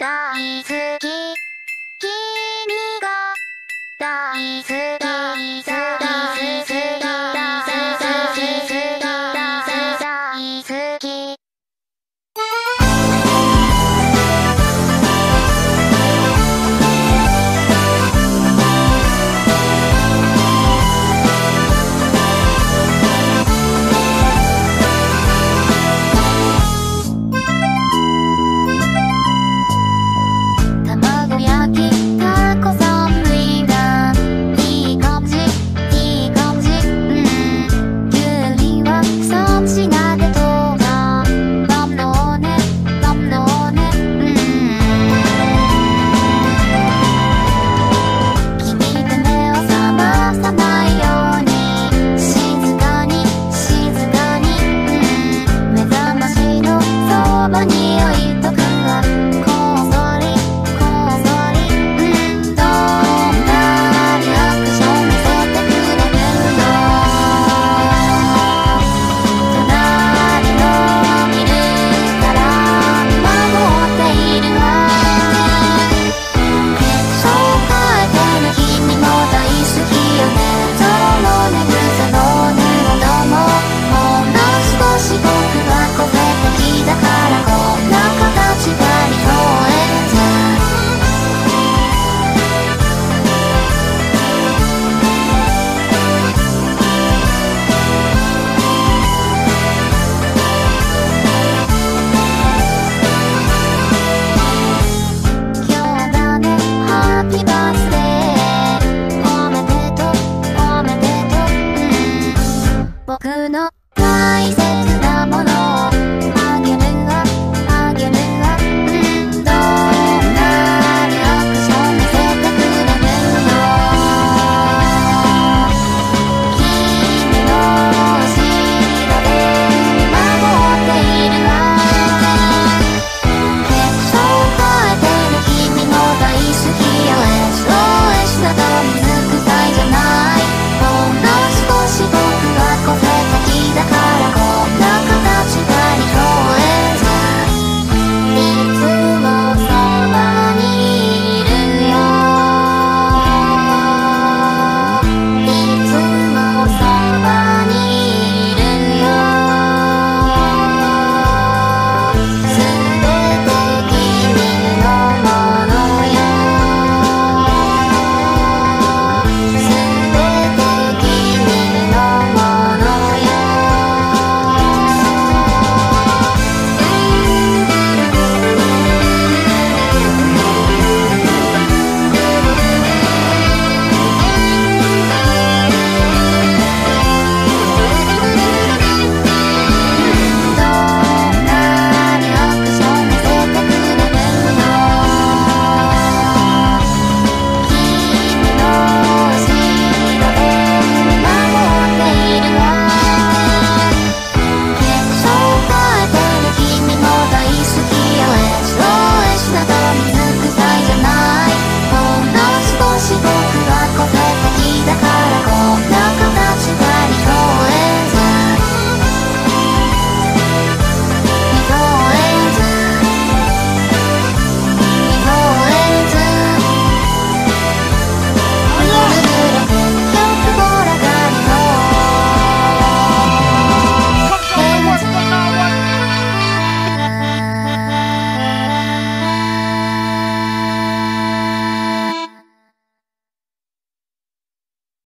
大好き君が大好き大好き。